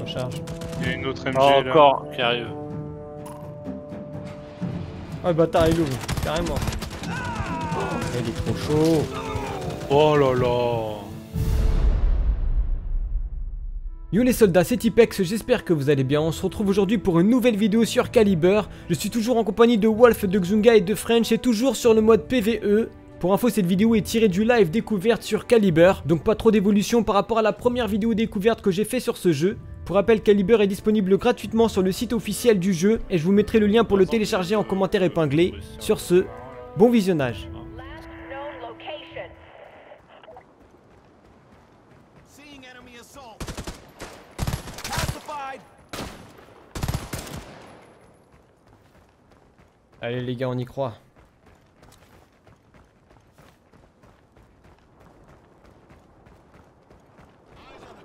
Recharge. Il y a une autre MG Oh, là. encore qui arrive. Oh le bâtard il ouvre, carrément. Il est trop chaud. Oh là là. Yo les soldats, c'est Tipex, j'espère que vous allez bien. On se retrouve aujourd'hui pour une nouvelle vidéo sur Caliber. Je suis toujours en compagnie de Wolf, de Xunga et de French et toujours sur le mode PVE. Pour info, cette vidéo est tirée du live découverte sur Caliber, donc pas trop d'évolution par rapport à la première vidéo découverte que j'ai fait sur ce jeu. Pour rappel, Caliber est disponible gratuitement sur le site officiel du jeu et je vous mettrai le lien pour le télécharger en commentaire épinglé. Sur ce, bon visionnage. Allez les gars, on y croit.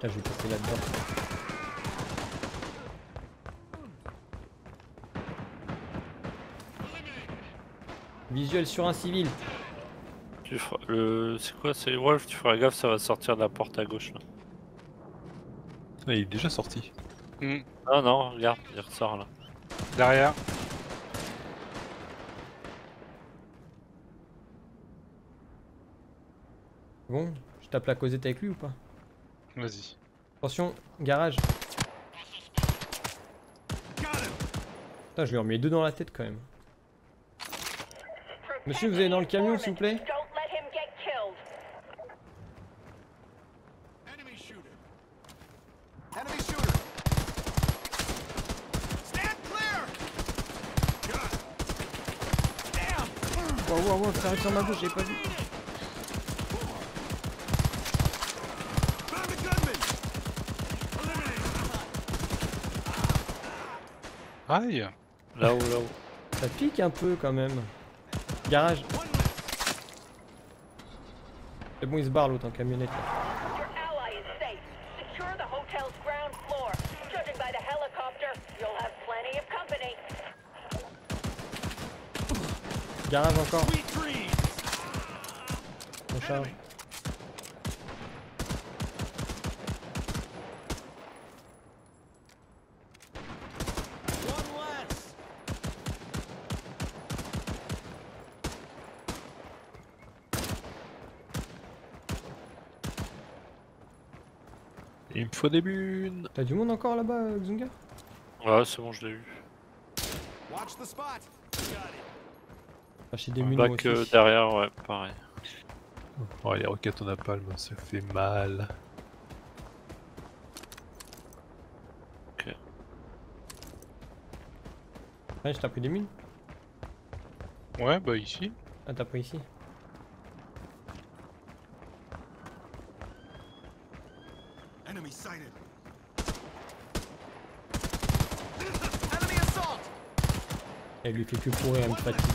Putain, je vais passer là-dedans. Visuel sur un civil. Tu feras- le... C'est quoi C'est Wolf, tu feras gaffe, ça va sortir de la porte à gauche là. Ah, il est déjà sorti. Hmm. Non, non, regarde, il ressort là. Derrière. Bon, je tape la causette avec lui ou pas? Vas-y. Attention, garage. Putain, je lui en mets deux dans la tête quand même. Monsieur, vous allez dans le camion, s'il vous plaît Don't let him get killed. Enemy shooter. Enemy shooter. Stand clear. Damn. Wow, wow, wow, ça arrive sur ma gauche, j'ai pas vu. Aïe. Là-haut, là-haut. Ça pique un peu quand même. Garage. C'est bon, il se barre l'autre en camionnette. là. Your ally is Il me faut des bunes. T'as du monde encore là-bas, euh, Xunga? Ouais, c'est bon, je l'ai eu. Watch the spot. Got it. Ah, j'ai des Back aussi. euh, derrière, ouais, pareil. Oh, les roquettes au napalm, ça fait mal. Ouais, je t'ai pris des mines Ouais, bah ici. Ah, t'as pris ici. Elle lui fait que courir, elle me fatigue.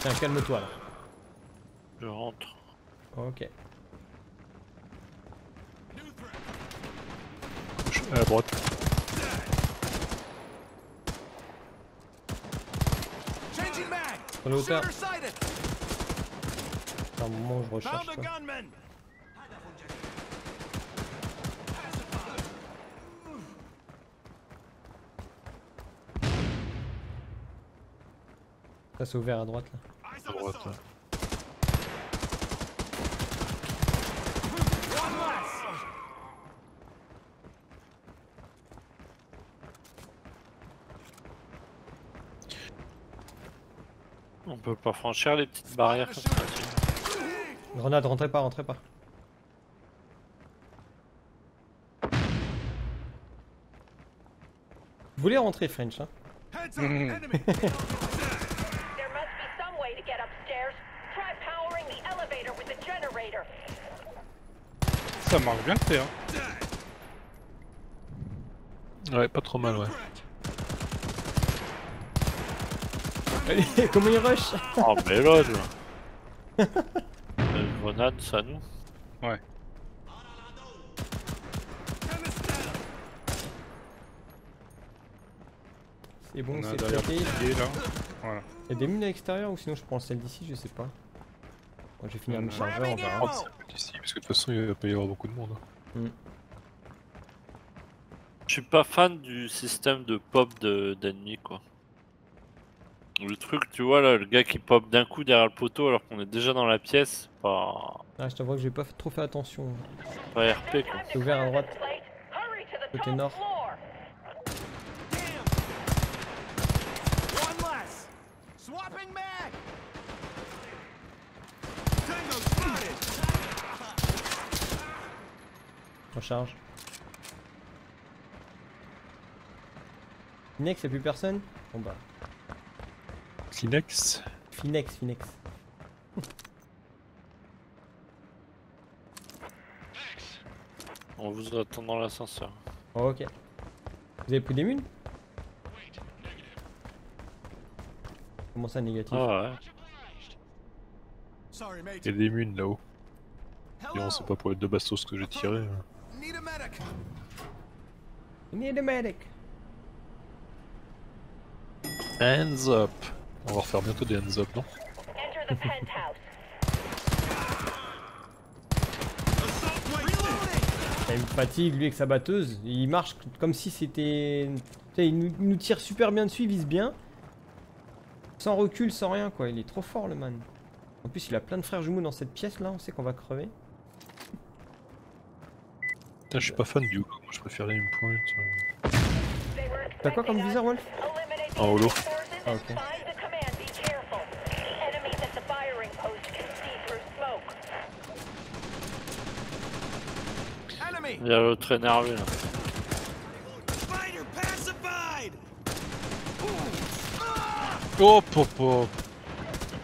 Tiens, calme-toi là. Je rentre. Ok. À la droite. Changing mag. Sur le hauteur. À un moment, je a quoi. Ça, c'est ouvert à droite là. À on droite. là. Peut pas franchir les petites barrières comme ça. Grenade, rentrez pas, rentrez pas. Vous voulez rentrer French hein? Ça marche bien fait, hein. Ouais, pas trop mal, ouais. Allez, comment il rush Oh, mais lol Grenade, ça nous Ouais. C'est bon, c'est là. Voilà. Y'a des mines à l'extérieur ou sinon je prends celle d'ici, je sais pas. Moi, je vais finir mes Mm. chargeurs, on verra. Prendre ça ici, parce que de toute façon il va pas y avoir beaucoup de monde. hein. Je suis pas fan du système de pop de- d'ennemis quoi. Le truc, tu vois là, le gars qui pop d'un coup derrière le poteau alors qu'on est déjà dans la pièce, pas, Ah, je t'avoue que j'ai pas trop fait attention. pas RP quoi. C'est ouvert à droite. Hurry to the Côté nord. Recharge. Finex, y'a plus personne? Bon bah. Kleenex Finex, Finex. On vous attend dans l'ascenseur. Oh, ok. Vous avez pris des mules Comment ça négatif? Ah ouais. Il y a des munes là-haut. Et on sait pas pour les deux bastos que j'ai tiré. hein. Need a medic. Need a medic Hands up On va refaire bientôt des hands up, non? Enter the penthouse. Il a une fatigue, lui, avec sa batteuse. Il marche comme si c'était. Il nous, il nous tire super bien dessus, il vise bien. Sans recul, sans rien, quoi. Il est trop fort, le man. En plus, il a plein de frères jumeaux dans cette pièce là, on sait qu'on va crever. Putain, je suis pas fan du Holo, moi je préfère les point. Were T'as quoi comme viseur. Wolf? En holo. Ah, ok. Il y a l'autre énervé là. Oh, popo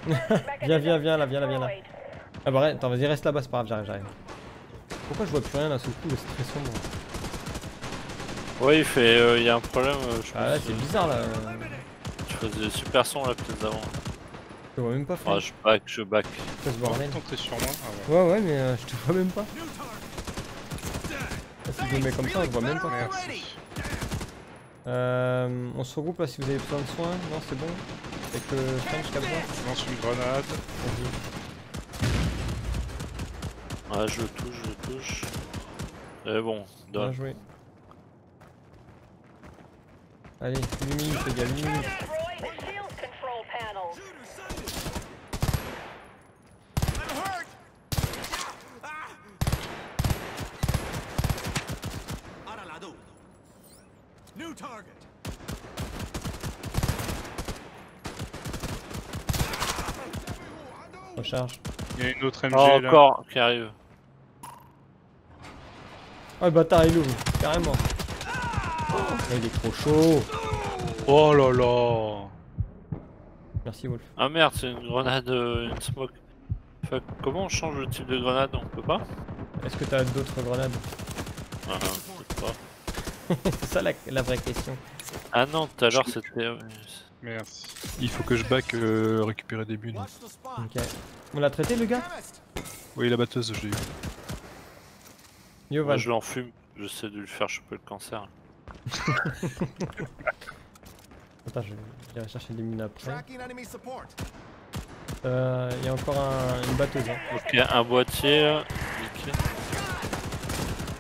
Viens, viens, viens là, viens là, viens là. Ah bah, attends, vas-y, reste là-bas, c'est pas grave, j'arrive, j'arrive. Pourquoi je vois plus rien d'un seul coup C'est très sombre. Ouais, il fait. euh, Il y a un problème. euh, je Ah là, c'est euh, bizarre là. Je faisais des super sons là peut-être d'avant. Je te vois même pas, Ah, frère. je back, je back. C'est ce bordel. Tant que t'es sur moi. Ah ouais. Ouais, ouais, mais euh, je te vois même pas. Ah, Si je me mets comme ça, on se voit même pas. Already. Euh, on se regroupe là si vous avez besoin de soins. Non, c'est bon. Avec le French Je lance une grenade. Ouais, je touche, je touche. Et bon, Bien donne. joué. Allez, 8 minutes les gars, 8 minutes. Destroy the shield control panels. Shooter sighted. I'm hurt. Ah. Ahora lado. New target. Recharge. Il y a une autre MG Ah, là. encore qui arrive. Oh le bâtard il ouvre, carrément. Oh, il est trop chaud. Oh là là Merci Wolf. Ah merde, c'est une grenade, euh, une smoke. Fuck, comment on change le type de grenade On peut pas Est-ce que t'as d'autres grenades Ah, peut-être pas. C'est ça la, la vraie question. Ah non, tout à l'heure c'était. euh, Merci. Il faut que je back euh, récupérer des spot. Ok. On l'a traité le gars. Oui, la batteuse, je l'ai eu. Yo Moi je l'enfume, j'essaie de lui faire choper le cancer. Attends, je vais aller chercher des mines après. Euh, Il y a encore un- une batteuse. Hein. Ok, un boîtier. liquide.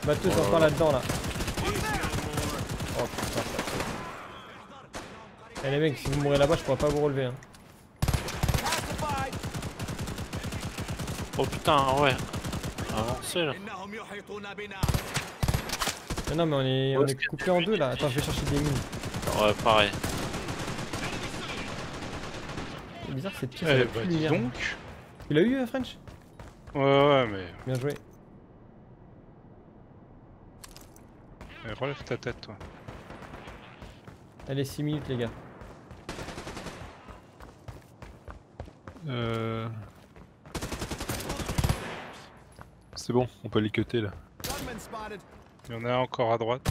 Batteuse Oh. encore là-dedans là. Oh putain. Eh les mecs, si vous mourrez là-bas, je pourrais pas vous relever. Hein. Oh putain, ouais. Ah, Avancez là. Non, mais on est, on est coupé en deux là. Attends, je vais chercher des mines. Ouais, pareil. C'est bizarre, c'est pire. Eh bah, dis donc. Il a eu euh, French? Ouais, ouais, mais. Bien joué. Eh, relève ta tête, toi. Allez, 6 minutes, les gars. Euh. C'est bon, on peut les cutter là. Il y en a un encore à droite.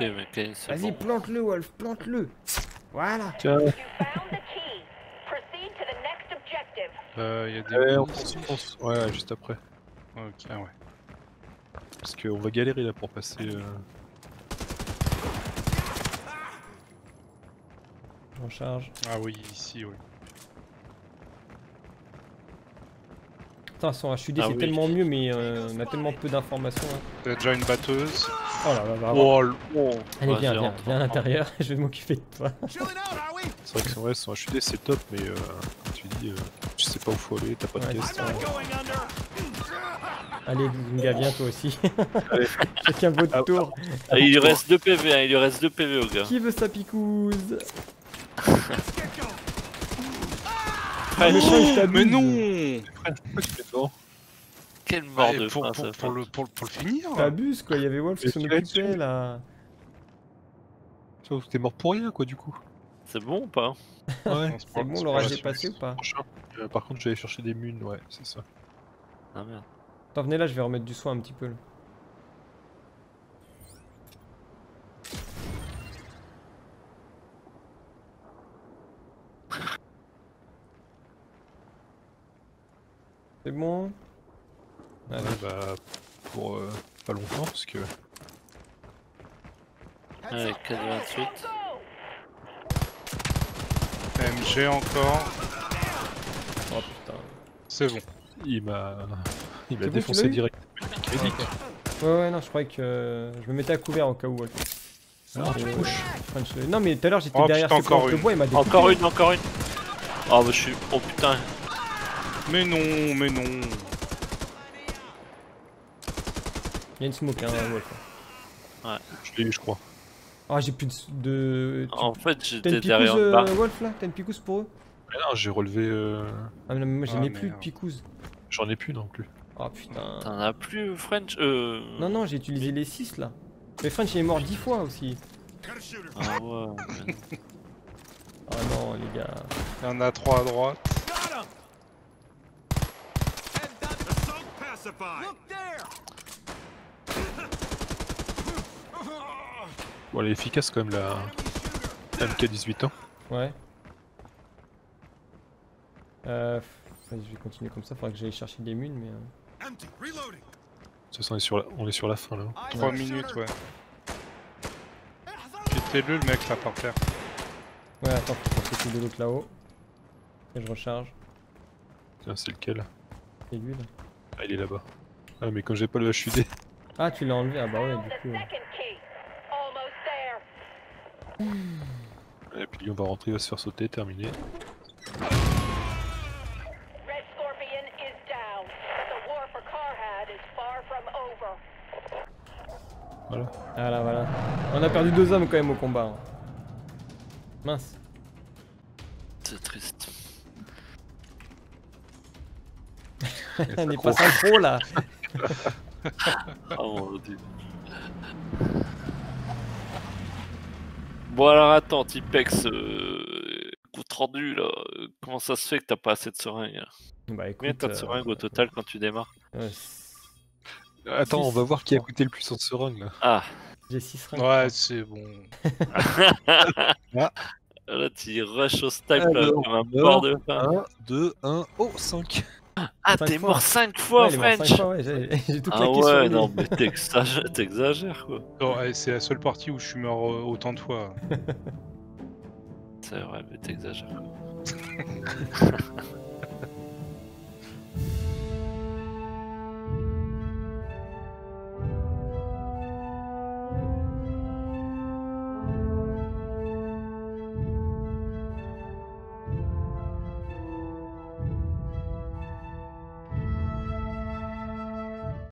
Vas-y, plante-le, Wolf, plante-le. Voilà. Tiens, You found the key. Proceed to the next objective. Euh, il y a des... ouais, on. Ouais, ouais, juste après. Ok, ouais. Parce qu'on va galérer là pour passer. euh, Je recharge. Ah oui, ici, oui. Putain, son HUD Ah c'est oui. tellement mieux, mais euh, on a tellement peu d'informations. hein. T'as déjà une batteuse. Oh là là là. Oh, l- Allez, viens, viens, viens à l'intérieur, je vais m'occuper de toi. C'est vrai que son, ouais, son HUD c'est top, mais euh, comme tu dis, euh, tu sais pas où faut aller, t'as pas de Ouais, caisse. Allez, Zunga, viens toi aussi. Allez. Chacun votre Ah, tour. Ah, il lui reste 2 PV, hein, il lui reste 2 PV au gars. Qui veut sa picouse? Ah, t'abuse. Mais non Pourquoi tu fais devant Quel mort de pour, pour, pour le, pour, pour le finir T'abuses quoi, il y avait Wolf qui s'en occupait là. T'es mort pour rien quoi du coup. C'est bon ou pas? Ouais. C'est pas- bon, l'orage est passé ou pas? Euh, par contre, j'allais chercher des munes, ouais, c'est ça. Ah merde. Attends, venez là, je vais remettre du soin un petit peu. là. C'est bon Allez. Ouais, bah, pour euh, pas longtemps, parce que. Allez, up. 428. MG encore. Oh putain. C'est bon. Il m'a. Il m'a bon, défoncé direct. Ouais, ouais, non, je croyais que euh, je me mettais à couvert au cas où. Alors, tu Euh, euh, Non, mais tout à l'heure j'étais Oh, derrière putain, planches encore de une. bois, il m'a découpé. Encore une, encore une. Oh bah je suis. Oh putain. Mais non, mais non. Il y a une smoke, hein, Wolf. Je l'ai eu, je crois. Ah, j'ai plus de. de... tu- En fait T'as j'étais une derrière picouse, une barre. euh, Wolf là? T'as une picouse pour eux? Mais non, j'ai relevé. euh, Ah, mais non, mais moi j'en Ah, ai plus de picouse. J'en ai plus non plus. Oh putain. T'en as plus French Euh. Non, non, j'ai utilisé les 6 là. Mais French il est mort 10 fois aussi. Ah ouais. Ah non, les gars. Il y en a trois à droite. Bon, elle est efficace quand même la Enemy shooter. MK18 ans. Ouais. Euh. vas-y, je vais continuer comme ça, faudra que j'aille chercher des munes, mais. euh, façon, on est sur la, on est sur la fin là. Eyes Trois on the minutes, ouais. J'étais le le mec là par terre. Ouais, attends, faut s'occupe de l'autre là-haut. Et je recharge. Tiens, c'est lequel? Et lui là. Ah, il est là-bas. Ah, mais quand j'ai pas le HUD. Ah, tu l'as enlevé Ah bah ouais, du coup. Et puis on va rentrer, il va se faire sauter, terminé. Red Scorpion is down. The war for Carhad is far from over. Voilà. Voilà, voilà. On a perdu deux hommes quand même au combat. hein. Mince. On est pas synchro là. Oh mon dieu. Bon alors attends, Tipex, euh, compte rendu là, comment ça se fait que t'as pas assez de seringues Bah Combien t'as de euh, seringues au total quand tu démarres euh, Attends, Six. on va voir qui a coûté le plus en seringue là. Ah J'ai 6 rings. Ouais, c'est bon. Là tu rush au Alors, comme un mort de faim. 1, 2, 1, oh 5 Ah t'es mort 5 fois Ouais, French cinq fois, ouais, j'ai tout Ah ouais non mais t'exagères, quoi. Non, ouais, c'est la seule partie où je suis mort euh, autant de fois. C'est vrai mais t'exagères.